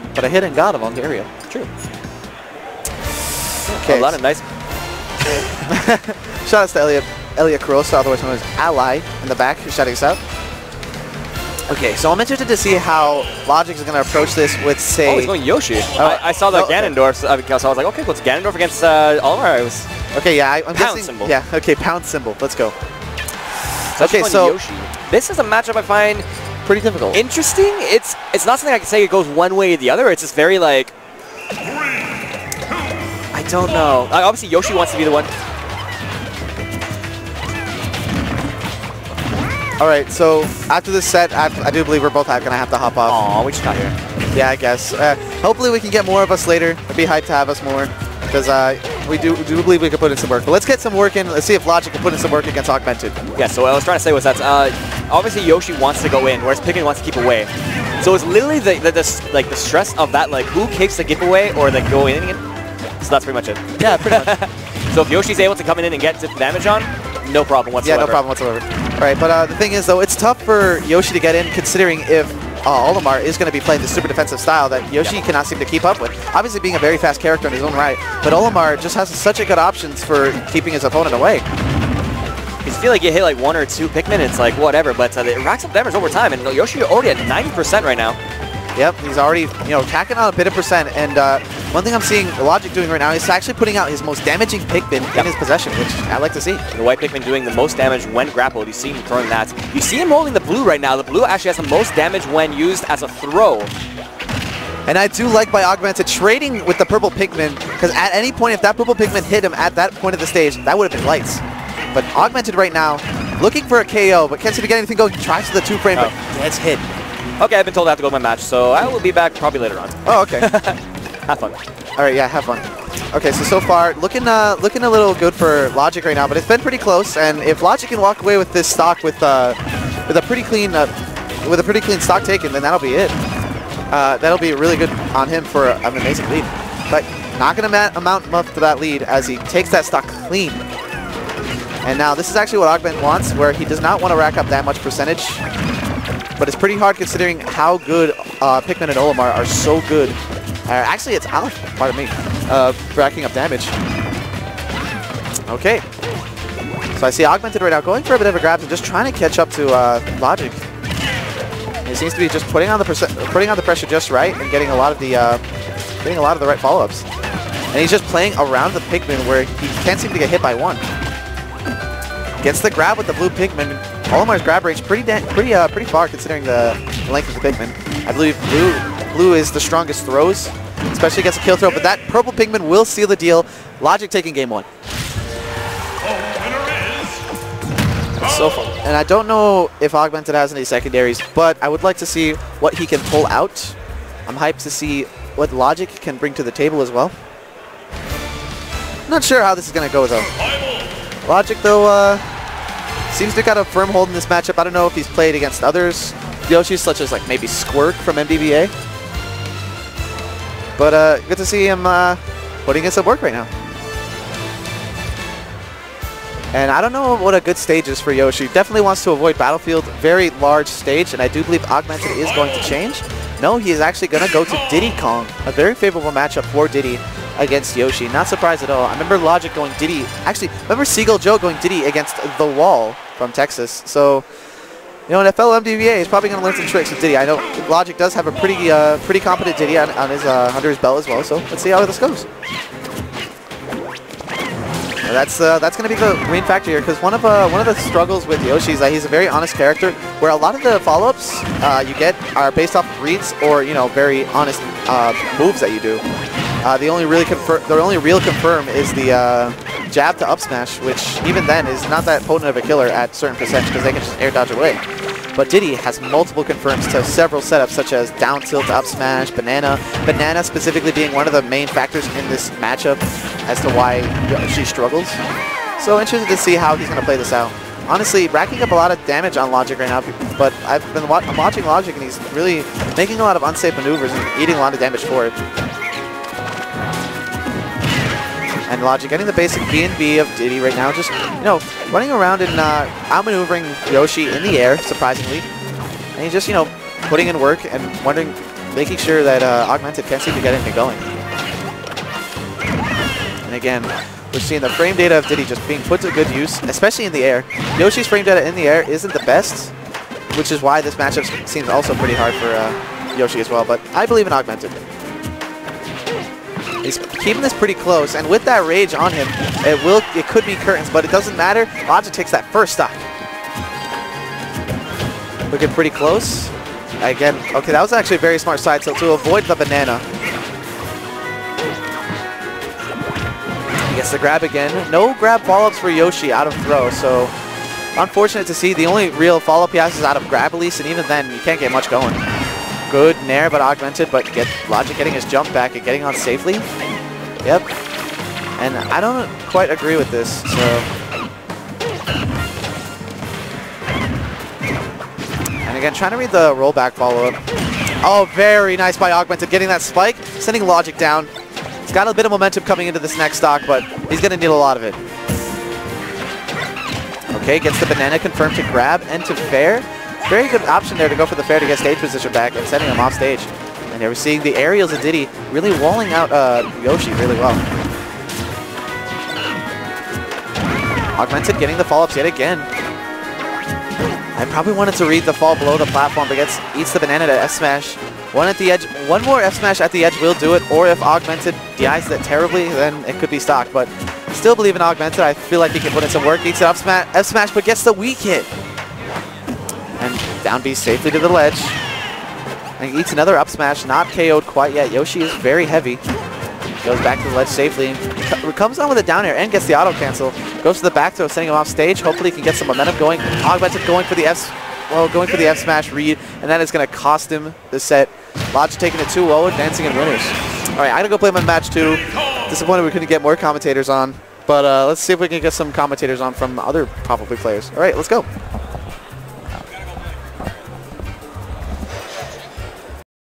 but I hit and got him on the area. True. Okay. A lot of nice. Shout out to Elliot, Elliot Carosa, otherwise known as Ally, in the back, who's shouting us out. Okay, so I'm interested to see how Logic is going to approach this with, say... Oh, he's going Yoshi. I, I saw the no. Ganondorf, so I was like, okay, what's Ganondorf against uh, Olimar? I was Okay, yeah, I, I'm Pound guessing... symbol. Yeah, okay, pound symbol. Let's go. so okay, so- Yoshi. This is a matchup I find Pretty difficult. interesting. It's it's not something I can say it goes one way or the other. It's just very like I don't know. Like, obviously, Yoshi wants to be the one. All right, so after this set, I, I do believe we're both going to have to hop off. Aw, we just got here. Yeah, I guess. Uh, hopefully we can get more of us later. It'd be hyped to have us more because uh, we do, do believe we can put in some work. But let's get some work in. Let's see if Logic can put in some work against Augmented. Yeah. So what I was trying to say was that uh, obviously Yoshi wants to go in, whereas Pikmin wants to keep away. So it's literally the, the, the like the stress of that like who kicks the giveaway or like go in. So that's pretty much it. Yeah, pretty much. So if Yoshi's able to come in and get damage on, no problem whatsoever. yeah, no problem whatsoever. All right, but uh, the thing is, though, it's tough for Yoshi to get in considering if uh, Olimar is going to be playing the super defensive style that Yoshi cannot seem to keep up with. Obviously being a very fast character in his own right, but Olimar just has such a good options for keeping his opponent away. Because you feel like you hit like one or two Pikmin, it's like whatever, but uh, it racks up damage over time, and Yoshi already at 90% right now. Yep, he's already, you know, tacking on a bit of percent. And uh, one thing I'm seeing Logic doing right now is actually putting out his most damaging Pikmin Yep. in his possession, which I like to see. The white Pikmin doing the most damage when grappled. You see him throwing that. You see him holding the blue right now. The blue actually has the most damage when used as a throw. And I do like by Augmented trading with the purple Pikmin, because at any point, if that purple Pikmin hit him at that point of the stage, that would have been lights. But Augmented right now, looking for a KO, but can't seem to get anything going. Tries for the two frame, but Oh. gets hit. Okay, I've been told I have to go to my match, so I will be back probably later on. Oh, okay. Have fun. All right, yeah, have fun. Okay, so so far looking uh, looking a little good for Logic right now, but it's been pretty close. And if Logic can walk away with this stock with uh, with a pretty clean uh, with a pretty clean stock taken, then that'll be it. Uh, that'll be really good on him for an amazing lead. But not going to amount much to that lead as he takes that stock clean. And now this is actually what Augment wants, where he does not want to rack up that much percentage. But it's pretty hard considering how good uh, Pikmin and Olimar are so good. Uh, actually, it's Aleph, pardon me, uh, racking up damage. Okay. So I see Augmented right now going for a bit of a grab and just trying to catch up to uh, Logic. He seems to be just putting on the putting on the pressure just right and getting a lot of the uh, getting a lot of the right follow-ups. And he's just playing around the Pikmin where he can't seem to get hit by one. Gets the grab with the blue Pikmin. Olimar's grab range pretty pretty uh, pretty far considering the length of the Pikmin. I believe blue blue is the strongest throws, especially against a kill throw. But that purple Pikmin will seal the deal. Logic taking game one. So far. And I don't know if Augmented has any secondaries, but I would like to see what he can pull out. I'm hyped to see what Logic can bring to the table as well. Not sure how this is going to go, though. Logic, though, uh, seems to have got a firm hold in this matchup. I don't know if he's played against others Yoshis, such as like maybe Squirk from MDVA. But uh, good to see him uh, putting in some work right now. And I don't know what a good stage is for Yoshi. Definitely wants to avoid Battlefield. Very large stage, and I do believe Augmented is going to change. No, he is actually going to go to Diddy Kong. A very favorable matchup for Diddy against Yoshi. Not surprised at all. I remember Logic going Diddy. Actually, remember Seagull Joe going Diddy against The Wall from Texas. So, you know, an fellow MDVA is probably going to learn some tricks with Diddy. I know Logic does have a pretty uh, pretty competent Diddy on, on his uh, under his belt as well. So let's see how this goes. Uh, That's uh, that's going to be the main factor here because one of uh, one of the struggles with Yoshi is that he's a very honest character. Where a lot of the follow-ups uh, you get are based off of reads or you know very honest uh, moves that you do. Uh, the only really confirm the only real confirm is the jab to up smash, which even then is not that potent of a killer at certain percentage because they can just air dodge away. But Diddy has multiple confirms to several setups such as down tilt up smash, banana, banana specifically being one of the main factors in this matchup as to why she struggles. So interested to see how he's going to play this out. Honestly, racking up a lot of damage on Logic right now, but I've been I'm watching Logic and he's really making a lot of unsafe maneuvers and eating a lot of damage for it. And Logic getting the basic B&B of Diddy right now, just, you know, running around and uh, outmaneuvering Yoshi in the air, surprisingly. And he's just, you know, putting in work and wondering, making sure that uh, Augmented can't seem to get anything going. And again, we're seeing the frame data of Diddy just being put to good use, especially in the air. Yoshi's frame data in the air isn't the best, which is why this matchup seems also pretty hard for uh, Yoshi as well, but I believe in Augmented. He's keeping this pretty close, and with that rage on him, it will it could be curtains, but it doesn't matter. Logic takes that first stock. Looking pretty close. Again, okay, that was actually a very smart side tilt to avoid the banana. He gets the grab again. No grab follow-ups for Yoshi out of throw, so unfortunate to see. The only real follow-up he has is out of grab at least, and even then, you can't get much going. Good Nair, but augmented, but get Logic getting his jump back and getting on safely. Yep. And I don't quite agree with this, so... And again, trying to read the rollback follow-up. Oh, very nice by Augmented, getting that spike, sending Logic down. He's got a bit of momentum coming into this next stock, but he's going to need a lot of it. Okay, gets the banana confirmed to grab and to fair. Very good option there to go for the fair to get stage position back and sending him off stage. And there we're seeing the aerials of Diddy really walling out uh, Yoshi really well. Augmented getting the follow-ups yet again. I probably wanted to read the fall below the platform, but gets eats the banana to F smash. One at the edge, one more F smash at the edge will do it, or if Augmented DIs that terribly, then it could be stock. But still believe in Augmented. I feel like he can put in some work. Eats it F smash, F smash, but gets the weak hit. Down B safely to the ledge. And he eats another up smash, not KO'd quite yet. Yoshi is very heavy. Goes back to the ledge safely. And comes on with a down air and gets the auto cancel. Goes to the back throw, sending him off stage. Hopefully he can get some momentum going. Augmented going for the F well, going for the F smash read, and that is going to cost him the set. Logic taking it 2-0, advancing in winners. All right, I'm going to go play my match two. Disappointed we couldn't get more commentators on, but uh, let's see if we can get some commentators on from other probably players. All right, let's go.